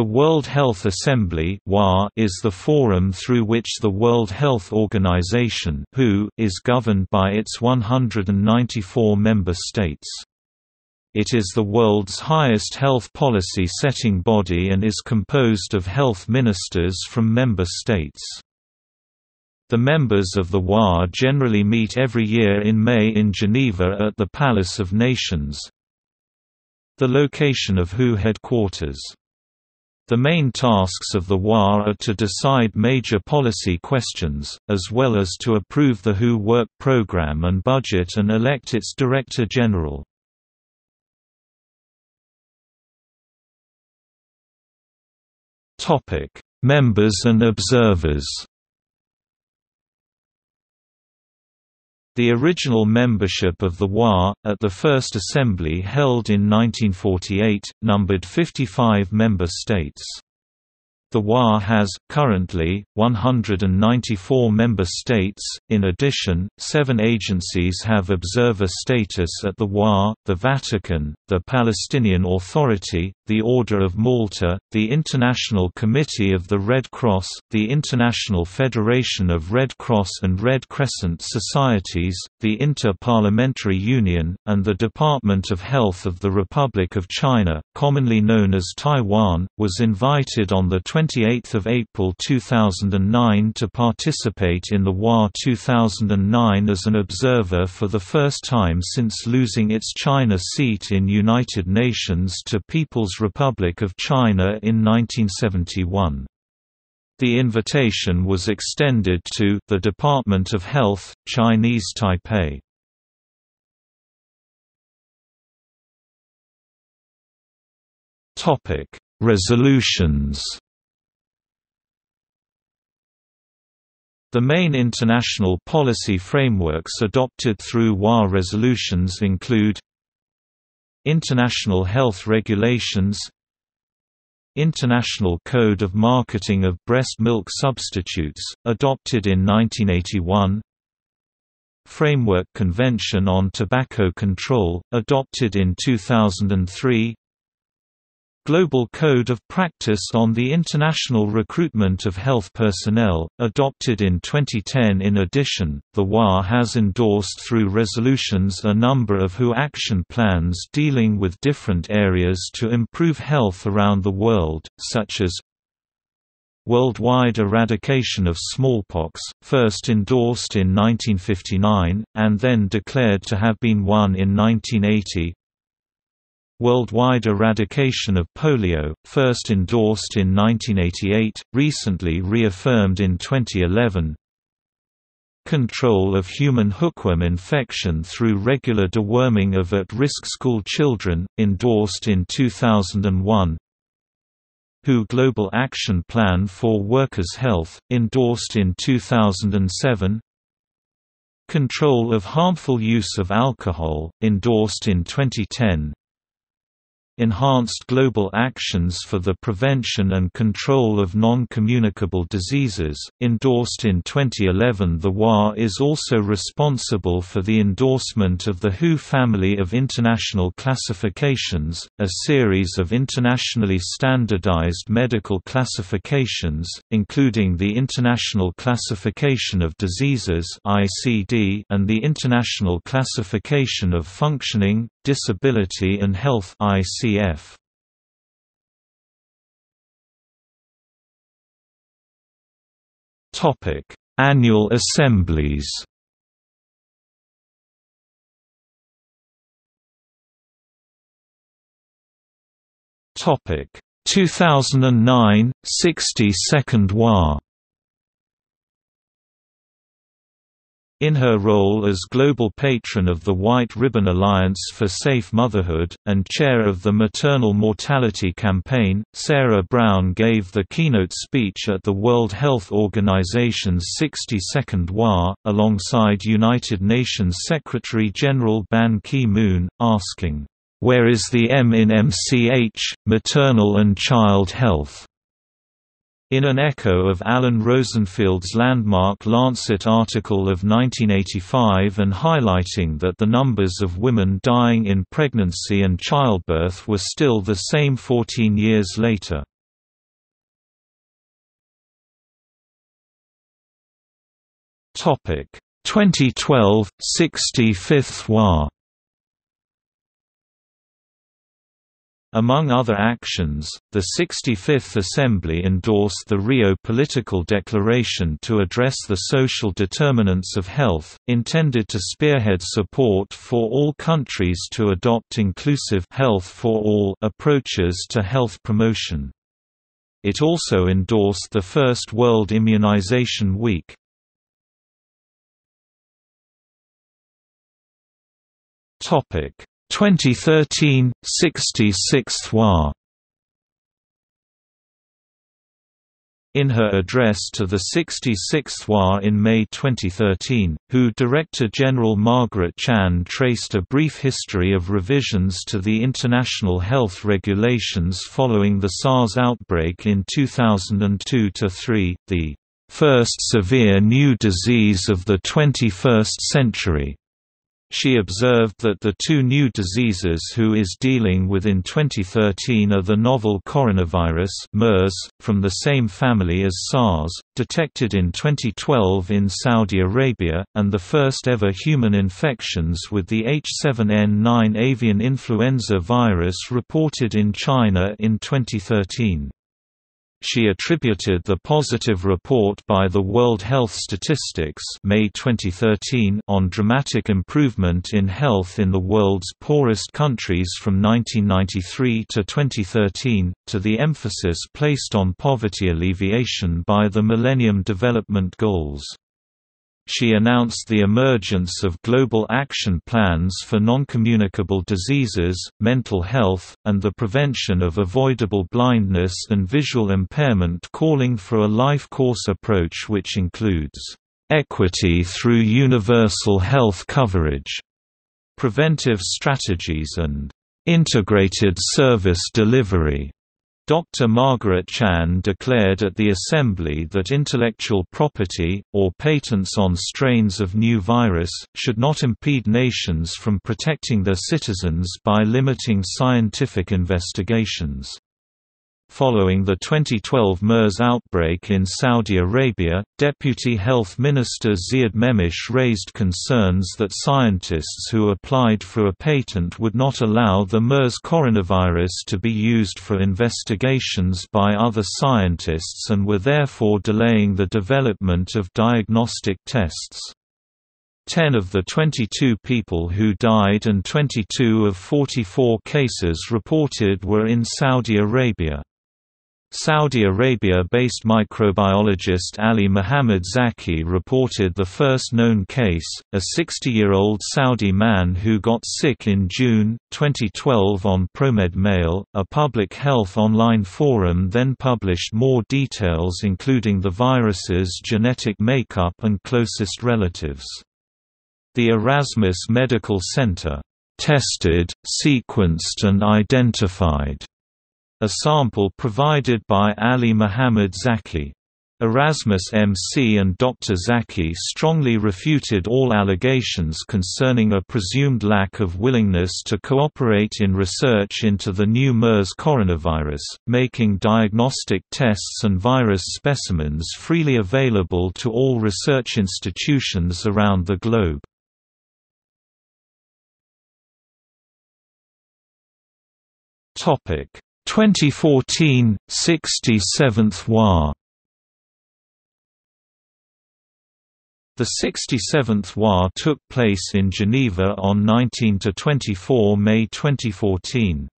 The World Health Assembly is the forum through which the World Health Organization is governed by its 194 member states. It is the world's highest health policy setting body and is composed of health ministers from member states. The members of the WHA generally meet every year in May in Geneva at the Palace of Nations. The location of WHO headquarters the main tasks of the WHA are to decide major policy questions, as well as to approve the WHO work programme and budget and elect its Director General. Members and observers The original membership of the WHA, at the First Assembly held in 1948, numbered 55 member states. The WHA has, currently, 194 member states. In addition, seven agencies have observer status at the WHA the Vatican, the Palestinian Authority, the Order of Malta, the International Committee of the Red Cross, the International Federation of Red Cross and Red Crescent Societies, the Inter-Parliamentary Union, and the Department of Health of the Republic of China, commonly known as Taiwan, was invited on the 28 April 2009 to participate in the WHA 2009 as an observer for the first time since losing its China seat in United Nations to People's Republic of China in 1971. The invitation was extended to the Department of Health, Chinese Taipei. Topic: Resolutions. The main international policy frameworks adopted through WHA resolutions include International Health Regulations International Code of Marketing of Breast Milk Substitutes, adopted in 1981 Framework Convention on Tobacco Control, adopted in 2003 Global Code of Practice on the International Recruitment of Health Personnel, adopted in 2010 In addition, the WHA has endorsed through resolutions a number of WHO action plans dealing with different areas to improve health around the world, such as Worldwide eradication of smallpox, first endorsed in 1959, and then declared to have been won in 1980 Worldwide eradication of polio, first endorsed in 1988, recently reaffirmed in 2011 Control of human hookworm infection through regular deworming of at-risk school children, endorsed in 2001 WHO Global Action Plan for Workers' Health, endorsed in 2007 Control of harmful use of alcohol, endorsed in 2010 Enhanced Global Actions for the Prevention and Control of Non-Communicable Diseases, endorsed in 2011 The WHA is also responsible for the endorsement of the WHO Family of International Classifications, a series of internationally standardized medical classifications, including the International Classification of Diseases and the International Classification of Functioning, Disability and Health ICF. Topic: Annual Assemblies. Topic: 2009 62nd WHA In her role as global patron of the White Ribbon Alliance for Safe Motherhood, and chair of the Maternal Mortality Campaign, Sarah Brown gave the keynote speech at the World Health Organization's 62nd WHA, alongside United Nations Secretary-General Ban Ki-moon, asking, "'Where is the M in MCH, maternal and child health?' In an echo of Alan Rosenfield's landmark Lancet article of 1985 and highlighting that the numbers of women dying in pregnancy and childbirth were still the same 14 years later. Topic 2012 65th WHA. Among other actions, the 65th Assembly endorsed the Rio Political Declaration to address the social determinants of health, intended to spearhead support for all countries to adopt inclusive health for all approaches to health promotion. It also endorsed the First World Immunization Week. Topic 2013 66th WHA In her address to the 66th WHA in May 2013, WHO Director General Margaret Chan traced a brief history of revisions to the international health regulations following the SARS outbreak in 2002–3, the first severe new disease of the 21st century. She observed that the two new diseases WHO is dealing with in 2013 are the novel coronavirus MERS, from the same family as SARS, detected in 2012 in Saudi Arabia, and the first ever human infections with the H7N9 avian influenza virus reported in China in 2013. She attributed the positive report by the World Health Statistics May 2013 on dramatic improvement in health in the world's poorest countries from 1993 to 2013, to the emphasis placed on poverty alleviation by the Millennium Development Goals. She announced the emergence of global action plans for noncommunicable diseases, mental health, and the prevention of avoidable blindness and visual impairment calling for a life course approach which includes equity through universal health coverage, preventive strategies and integrated service delivery. Dr. Margaret Chan declared at the Assembly that intellectual property, or patents on strains of new virus, should not impede nations from protecting their citizens by limiting scientific investigations. Following the 2012 MERS outbreak in Saudi Arabia, Deputy Health Minister Ziad Memish raised concerns that scientists who applied for a patent would not allow the MERS coronavirus to be used for investigations by other scientists and were therefore delaying the development of diagnostic tests. Ten of the 22 people who died and 22 of 44 cases reported were in Saudi Arabia. Saudi Arabia-based microbiologist Ali Muhammad Zaki reported the first known case, a 60-year-old Saudi man who got sick in June, 2012 on ProMed Mail. A public health online forum then published more details including the virus's genetic makeup and closest relatives. The Erasmus Medical Center tested, sequenced and identified a sample provided by Ali Muhammad Zaki. Erasmus MC and Dr. Zaki strongly refuted all allegations concerning a presumed lack of willingness to cooperate in research into the new MERS coronavirus, making diagnostic tests and virus specimens freely available to all research institutions around the globe. Topic 2014 67th WHA The 67th WHA took place in Geneva on 19–24 May 2014.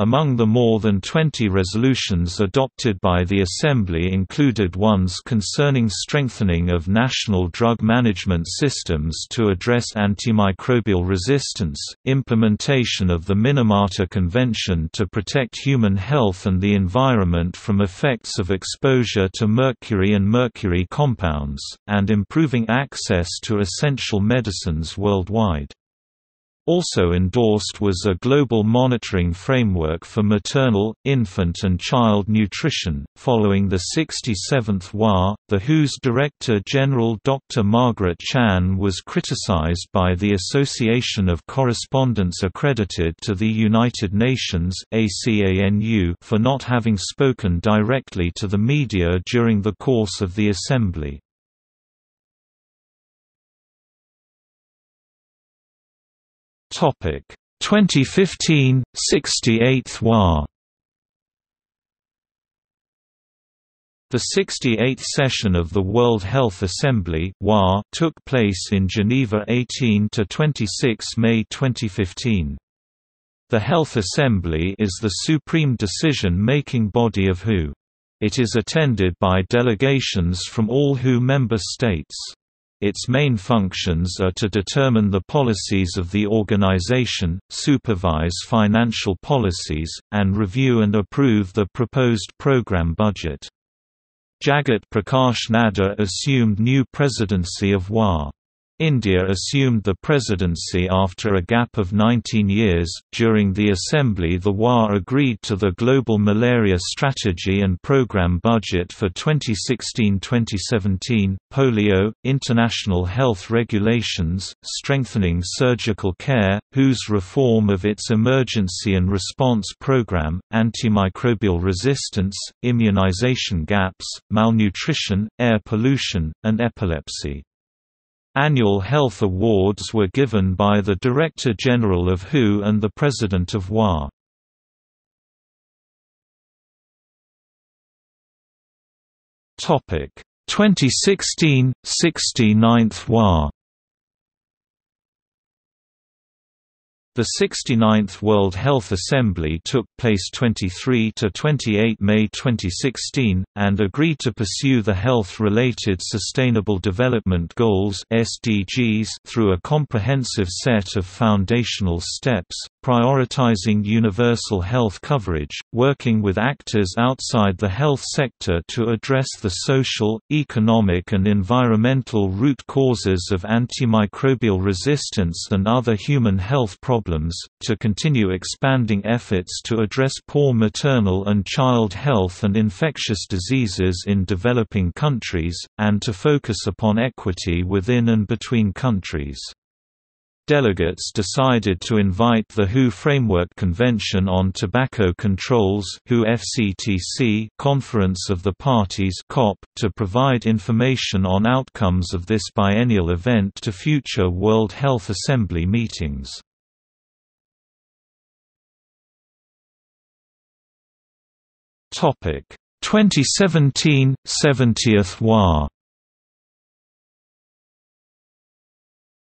Among the more than 20 resolutions adopted by the Assembly included ones concerning strengthening of national drug management systems to address antimicrobial resistance, implementation of the Minamata Convention to protect human health and the environment from effects of exposure to mercury and mercury compounds, and improving access to essential medicines worldwide. Also endorsed was a global monitoring framework for maternal, infant and child nutrition. Following the 67th WHA, the WHO's Director General Dr. Margaret Chan was criticized by the Association of Correspondents accredited to the United Nations for not having spoken directly to the media during the course of the assembly. Topic 2015 68th WHA The 68th session of the World Health Assembly took place in Geneva 18–26 May 2015. The Health Assembly is the supreme decision-making body of WHO. It is attended by delegations from all WHO member states. Its main functions are to determine the policies of the organization, supervise financial policies, and review and approve the proposed program budget. Jagat Prakash Nadda assumed new presidency of WHA. India assumed the presidency after a gap of 19 years. During the assembly, the WHA agreed to the Global Malaria Strategy and Program Budget for 2016-2017, polio, international health regulations, strengthening surgical care, WHO's reform of its emergency and response program, antimicrobial resistance, immunization gaps, malnutrition, air pollution, and epilepsy. Annual health awards were given by the Director General of WHO and the President of WHA. Topic 2016 69th WHA The 69th World Health Assembly took place 23 to 28 May 2016, and agreed to pursue the health-related Sustainable Development Goals SDGs through a comprehensive set of foundational steps, prioritizing universal health coverage, working with actors outside the health sector to address the social, economic and environmental root causes of antimicrobial resistance and other human health problems to continue expanding efforts to address poor maternal and child health and infectious diseases in developing countries, and to focus upon equity within and between countries. Delegates decided to invite the WHO Framework Convention on Tobacco Controls WHO FCTC Conference of the Parties COP, to provide information on outcomes of this biennial event to future World Health Assembly meetings. Topic 2017 70th WHA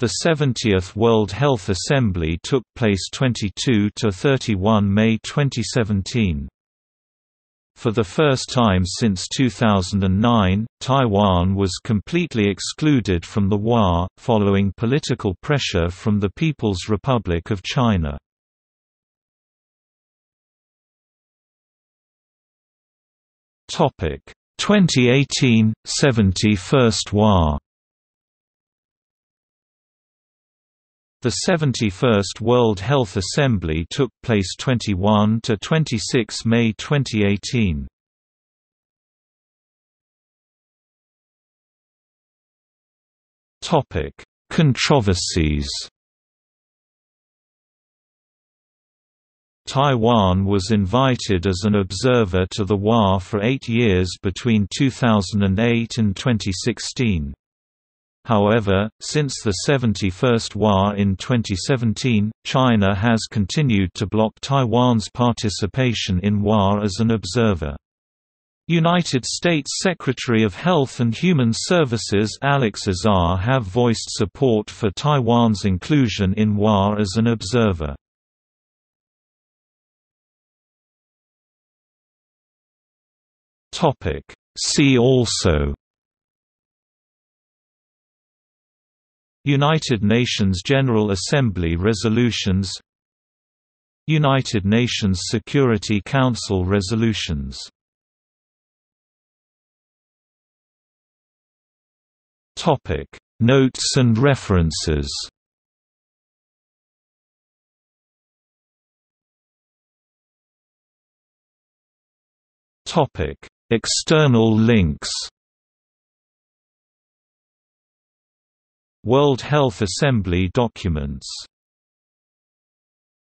The 70th World Health Assembly took place 22 to 31 May 2017. For the first time since 2009, Taiwan was completely excluded from the WHA, following political pressure from the People's Republic of China. Topic 2018 71st WHA The 71st World Health Assembly took place 21 to 26 May 2018. Topic: Controversies Taiwan was invited as an observer to the WHA for eight years between 2008 and 2016. However, since the 71st WHA in 2017, China has continued to block Taiwan's participation in WHA as an observer. United States Secretary of Health and Human Services Alex Azar have voiced support for Taiwan's inclusion in WHA as an observer. See also United Nations General Assembly resolutions United Nations Security Council resolutions. Topic Notes and references. Topic External links World Health Assembly documents